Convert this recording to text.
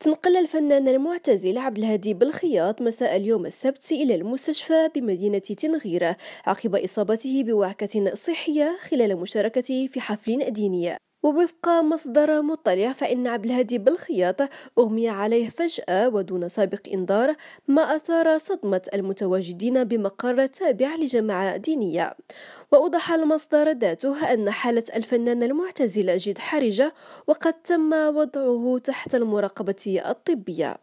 تنقل الفنان المعتزل عبد الهادي بالخياط مساء اليوم السبت إلى المستشفى بمدينة تنغير عقب إصابته بوعكة صحية خلال مشاركته في حفل ديني. ووفق مصدر مطلع فإن عبد الهادي بالخياط أغمي عليه فجأة ودون سابق إنذار ما أثار صدمة المتواجدين بمقر تابع لجماعة دينية. وأوضح المصدر ذاته أن حالة الفنان المعتزل جد حرجة وقد تم وضعه تحت المراقبة الطبية.